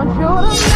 Want you to